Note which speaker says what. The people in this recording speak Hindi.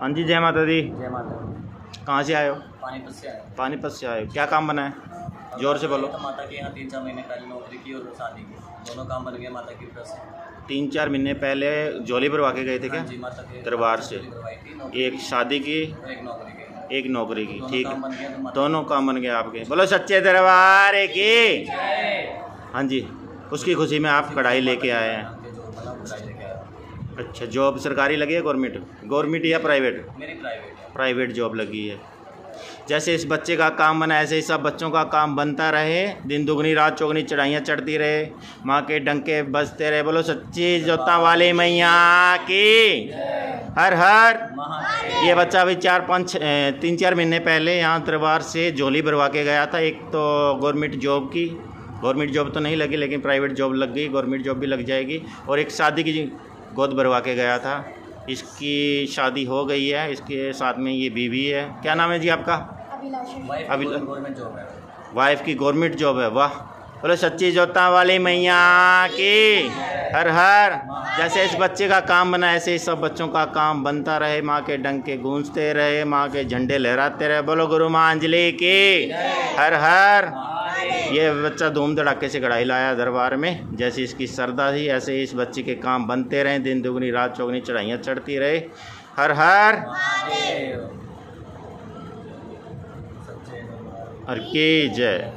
Speaker 1: हाँ जी जय माता दी।
Speaker 2: जय माता।
Speaker 1: कहाँ से आए हो?
Speaker 2: पानीपत से आए।
Speaker 1: पानीपत से आए हो। क्या काम बना है? ज़ोर से बोलो।
Speaker 2: तो माता के यहाँ तीन चार महीने पहले नौकरी की और शादी की। दोनों काम बन गए माता की से।
Speaker 1: तीन चार महीने पहले जोली भरवा के गए थे क्या?
Speaker 2: हाँ जी माता के
Speaker 1: दरबार से। एक शादी की
Speaker 2: एक नौकरी की।
Speaker 1: एक नौकरी की ठीक है।
Speaker 2: तो
Speaker 1: दोनों काम बन गए आपके। बोलो सच्चे दरबार की। हाँ जी उसकी खुशी में आप कढ़ाई लेके आए हैं
Speaker 2: के जो बना वो कढ़ाई लेके आया
Speaker 1: अच्छा जॉब सरकारी लगी है गवर्नमेंट गवर्नमेंट या प्राइवेट
Speaker 2: मेरी प्राइवेट
Speaker 1: प्राइवेट जॉब लगी है। जैसे इस बच्चे का काम बना ऐसे ही सब बच्चों का काम बनता रहे दिन दुगनी रात चौगनी चढ़ाइयाँ चढ़ती रहे माँ के डंके बजते रहे बोलो सच्ची जोता वाली मैया की। हर हर। ये बच्चा अभी चार पाँच तीन चार महीने पहले यहाँ दरबार से झोली भरवा के गया था एक तो गवर्नमेंट जॉब की। गवर्नमेंट जॉब तो नहीं लगी लेकिन प्राइवेट जॉब लग गई गवर्नमेंट जॉब भी लग जाएगी। और एक शादी की गोद भरवा के गया था। इसकी शादी हो गई है इसके साथ में ये बीवी है। क्या नाम है जी आपका? अभी- वाइफ की गवर्नमेंट जॉब है वाह। बोलो सच्ची जोता वाली मैया की। हर हर। जैसे इस बच्चे का काम बना ऐसे ही सब बच्चों का काम बनता रहे। माँ के डंके गूंजते रहे माँ के झंडे लहराते रहे। बोलो गुरु माँ अंजलि की। हर हर। ये बच्चा धूम धड़ाके से कढ़ाई लाया दरबार में जैसी इसकी श्रद्धा थी ऐसे इस बच्चे के काम बनते रहे दिन दुगनी रात चौगनी चढ़ाइयाँ चढ़ती रहे। हर हर। हर की जय।